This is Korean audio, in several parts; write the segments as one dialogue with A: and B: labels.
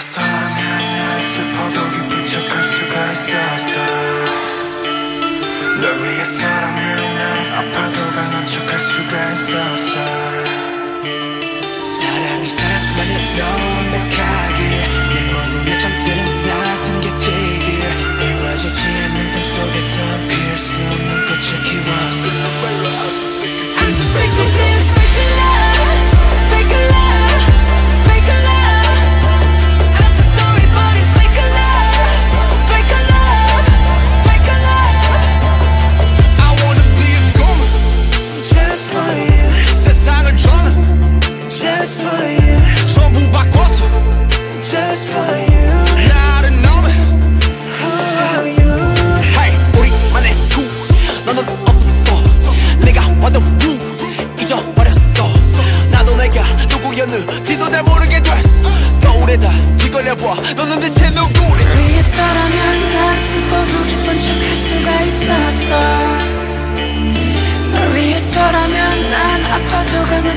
A: 위해서라면 날 슬퍼도 기쁜 척할 수가 있었어 널 위해서라면 난 아파도 강한 척할 수가 있었어 사랑이 사랑만은 너무 완벽하게 내 모든 요점들은
B: 봐 너는 대체 누구래
A: 위에서라면 난 슬퍼도 기쁜 척 할 수가 있었어. 널 위에 서라면 난 아파도 강해.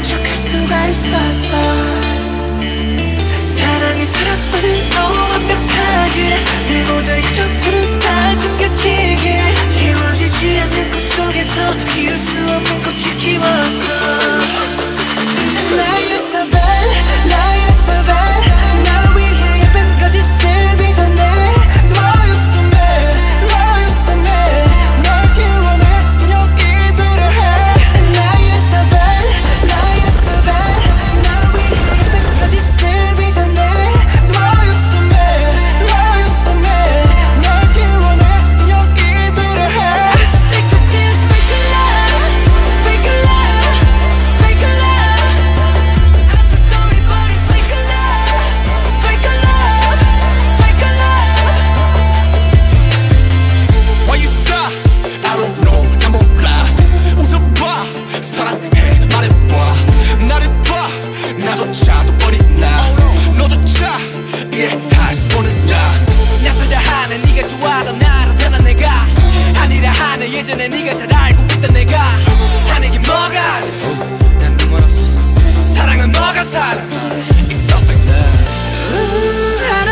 B: 예전에 네가 잘 알고 있던 내가 하는 게 뭐가 난 너만 없어 사랑은 너가 사랑? It's perfect love.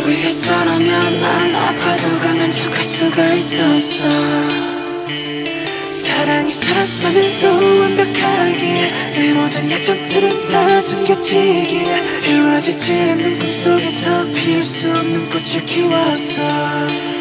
A: 널 위해서라면 난 아파도 강한 척할 수가 있었어. 사랑이 사람만은 완벽하기에 내 모든 약점들은 다 숨겨지기에 이루어지지 않는 꿈속에서 피울 수 없는 꽃을 키웠어.